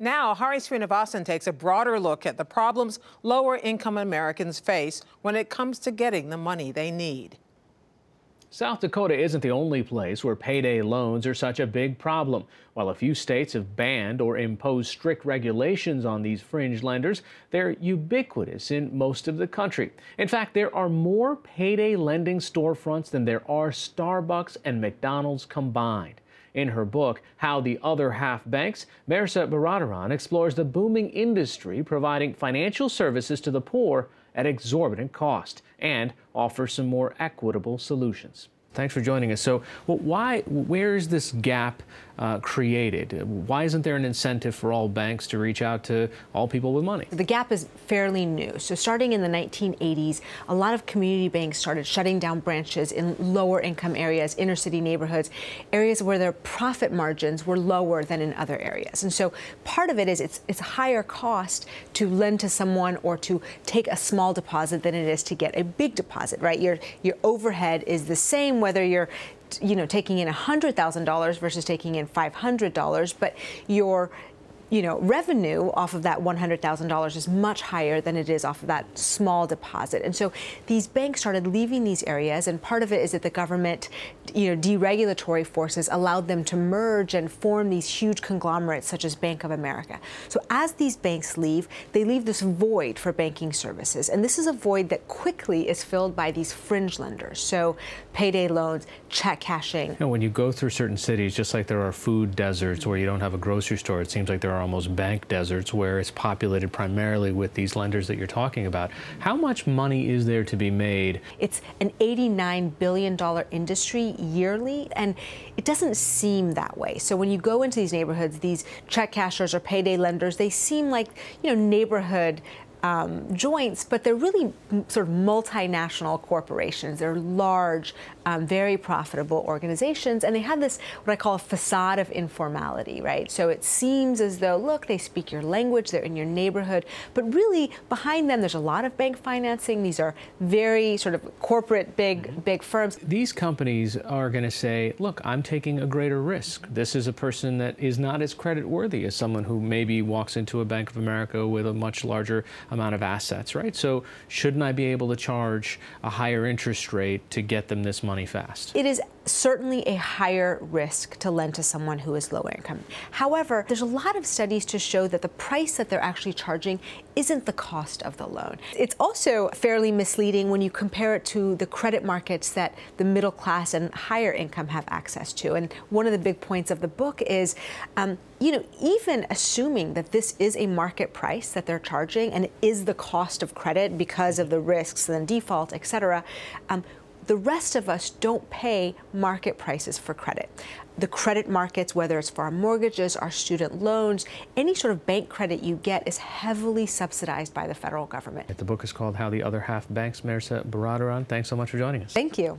Now, Hari Sreenivasan takes a broader look at the problems lower income Americans face when it comes to getting the money they need. South Dakota isn't the only place where payday loans are such a big problem. While a few states have banned or imposed strict regulations on these fringe lenders, they're ubiquitous in most of the country. In fact, there are more payday lending storefronts than there are Starbucks and McDonald's combined. In her book, How the Other Half Banks, Mehrsa Baradaran explores the booming industry providing financial services to the poor at exorbitant cost and offers some more equitable solutions. Thanks for joining us. So, well, why, where is this gap uh, created? Why isn't there an incentive for all banks to reach out to all people with money? The gap is fairly new. So, starting in the 1980s, a lot of community banks started shutting down branches in lower income areas, inner city neighborhoods, areas where their profit margins were lower than in other areas. And so, part of it is it's it's higher cost to lend to someone or to take a small deposit than it is to get a big deposit, right? Your your overhead is the same whether you're you know taking in $100,000 versus taking in $500, but your you know, revenue off of that $100,000 is much higher than it is off of that small deposit. And so these banks started leaving these areas, and part of it is that the government, you know, deregulatory forces allowed them to merge and form these huge conglomerates such as Bank of America. So as these banks leave, they leave this void for banking services. And this is a void that quickly is filled by these fringe lenders. So payday loans, check cashing. You know, when you go through certain cities, just like there are food deserts where you don't have a grocery store, it seems like there are are almost bank deserts where it's populated primarily with these lenders that you're talking about. How much money is there to be made? It's an $89 billion industry yearly, and it doesn't seem that way. So when you go into these neighborhoods, these check cashers or payday lenders, they seem like, you know, neighborhood um, joints, but they're really sort of multinational corporations. They're large, um, very profitable organizations, and they have this what I call a facade of informality, right? So it seems as though, look, they speak your language, they're in your neighborhood, but really behind them, there's a lot of bank financing. These are very sort of corporate, big, big firms. These companies are going to say, look, I'm taking a greater risk. This is a person that is not as credit worthy as someone who maybe walks into a Bank of America with a much larger amount of assets, right? So shouldn't I be able to charge a higher interest rate to get them this money fast? It is certainly a higher risk to lend to someone who is low income. However, there's a lot of studies to show that the price that they're actually charging isn't the cost of the loan. It's also fairly misleading when you compare it to the credit markets that the middle class and higher income have access to. And one of the big points of the book is, um, you know, even assuming that this is a market price that they're charging and is the cost of credit because of the risks and default, et cetera, um, the rest of us don't pay market prices for credit. The credit markets, whether it's for our mortgages, our student loans, any sort of bank credit you get is heavily subsidized by the federal government. The book is called How the Other Half Banks. Mehrsa Baradaran, thanks so much for joining us. Thank you.